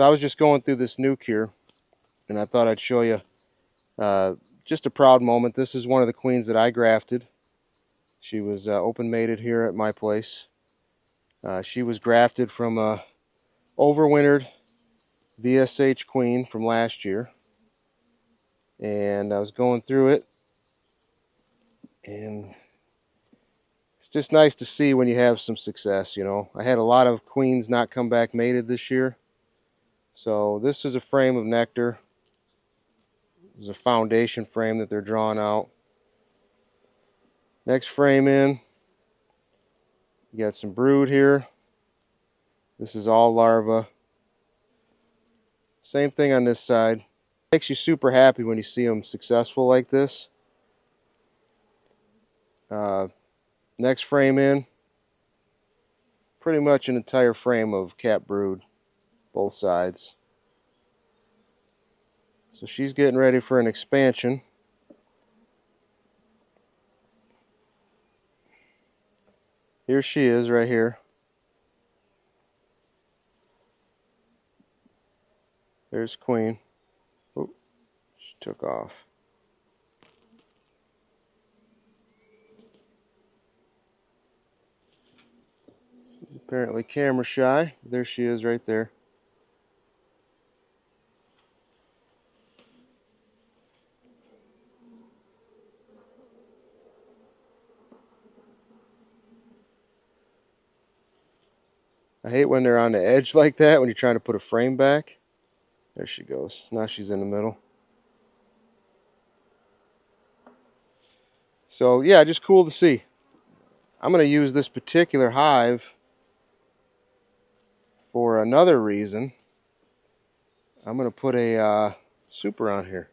So I was just going through this nuc here, and I thought I'd show you uh, just a proud moment. This is one of the queens that I grafted. She was uh, open mated here at my place. Uh, she was grafted from a overwintered VSH queen from last year. And I was going through it. And it's just nice to see when you have some success, you know. I had a lot of queens not come back mated this year. So this is a frame of nectar. This is a foundation frame that they're drawing out. Next frame in, you got some brood here. This is all larva. Same thing on this side. Makes you super happy when you see them successful like this. Uh, next frame in, pretty much an entire frame of cap brood, both sides. So she's getting ready for an expansion. Here she is right here. There's Queen. Oh, she took off. She's apparently camera shy. There she is right there. I hate when they're on the edge like that when you're trying to put a frame back. There she goes. Now she's in the middle. So yeah, just cool to see. I'm going to use this particular hive for another reason. I'm going to put a uh, super on here.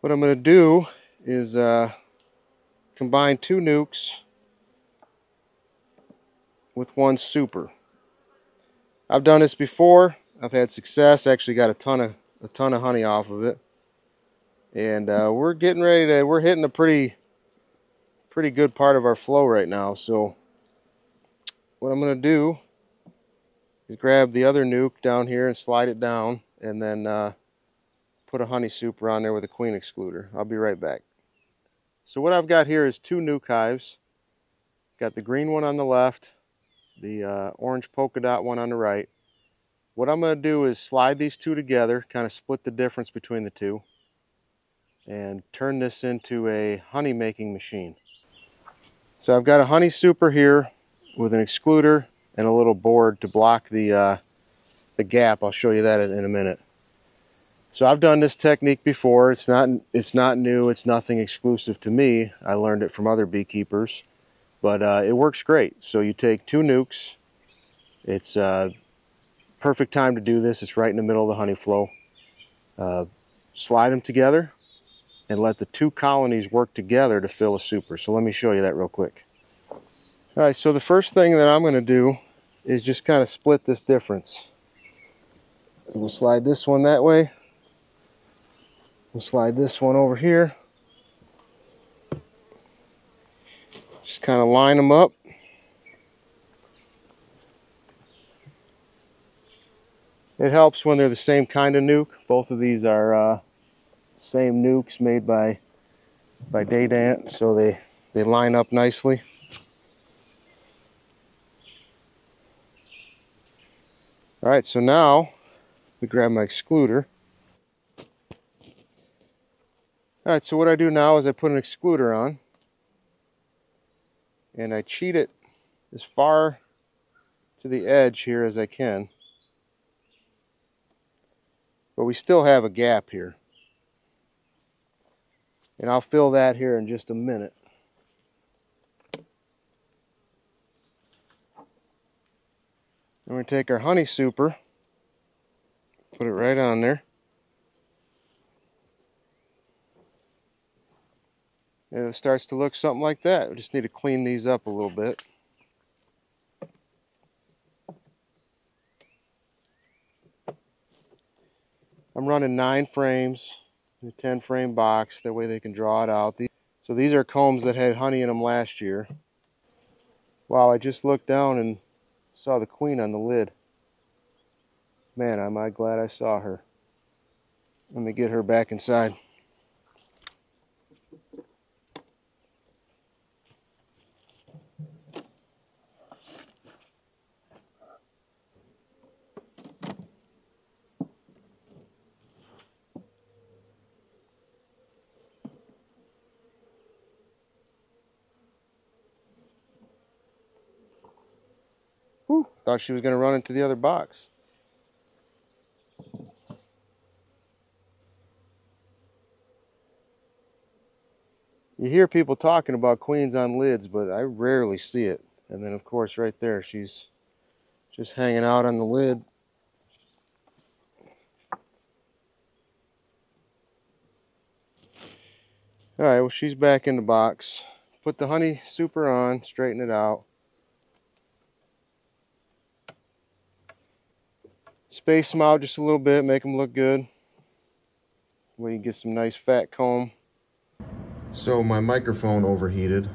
What I'm going to do is uh, combine two nucs with one super. I've done this before. I've had success. Actually got a ton of a ton of honey off of it. And uh, we're getting ready to we're hitting a pretty pretty good part of our flow right now. So what I'm to do is grab the other nuc down here and slide it down and then uh, put a honey super on there with a queen excluder. I'll be right back. So what I've got here is two nuc hives. Got the green one on the left the uh, orange polka dot one on the right. What I'm going to do is slide these two together, kind of split the difference between the two, and turn this into a honey making machine. So I've got a honey super here with an excluder and a little board to block the, uh, the gap. I'll show you that in a minute. So I've done this technique before. It's not, it's not new. It's nothing exclusive to me. I learned it from other beekeepers. But uh, it works great. So you take two nucs. It's uh, perfect time to do this. It's right in the middle of the honey flow. Uh, slide them together and let the two colonies work together to fill a super. So let me show you that real quick. All right, so the first thing that I'm going to do is just kind of split this difference. We'll slide this one that way. We'll slide this one over here. Just kind of line them up. It helps when they're the same kind of nuc. Both of these are uh, same nucs made by by Dadant, so they they line up nicely. All right, so now we grab my excluder. All right, so what I do now is I put an excluder on and I cheat it as far to the edge here as I can. But we still have a gap here. And I'll fill that here in just a minute. Then we take our honey super, put it right on there. And it starts to look something like that. We just need to clean these up a little bit. I'm running nine frames in a 10 frame box. That way they can draw it out. So these are combs that had honey in them last year. Wow, I just looked down and saw the queen on the lid. Man, am I glad I saw her. Let me get her back inside. Whew, thought she was going to run into the other box. You hear people talking about queens on lids, but I rarely see it. And then, of course, right there, she's just hanging out on the lid. All right, well, she's back in the box. Put the honey super on, straighten it out. Space them out just a little bit, make them look good. Where you get some nice fat comb. So my microphone overheated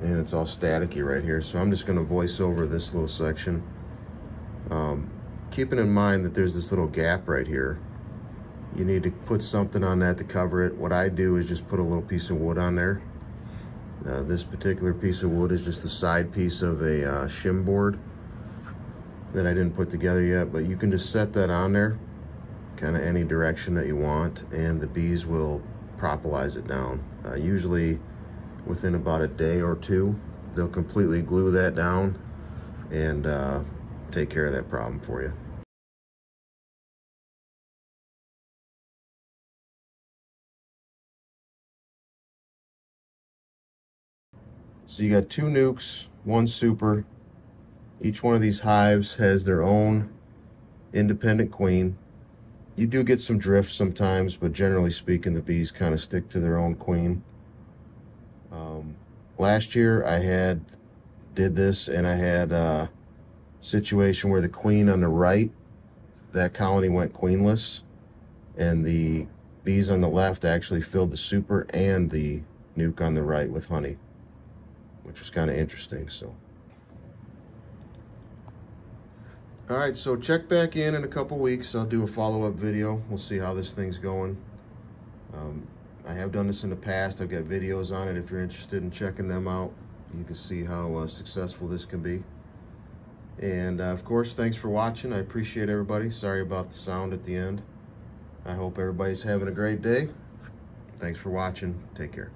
and it's all staticky right here. So I'm just gonna voice over this little section. Um, keeping in mind that there's this little gap right here. You need to put something on that to cover it. What I do is just put a little piece of wood on there. Uh, this particular piece of wood is just the side piece of a uh, shim board that I didn't put together yet, but you can just set that on there, kind of any direction that you want, and the bees will propolize it down. Uh, usually within about a day or two, they'll completely glue that down and uh, take care of that problem for you. So you got two nucs, one super, each one of these hives has their own independent queen. You do get some drift sometimes, but generally speaking, the bees kind of stick to their own queen. Um, last year I had, did this and I had a situation where the queen on the right, that colony went queenless and the bees on the left actually filled the super and the nuc on the right with honey, which was kind of interesting. So. All right, so check back in in a couple weeks. I'll do a follow-up video. We'll see how this thing's going. Um, I have done this in the past. I've got videos on it. If you're interested in checking them out, you can see how uh, successful this can be. And uh, of course, thanks for watching. I appreciate everybody. Sorry about the sound at the end. I hope everybody's having a great day. Thanks for watching. Take care.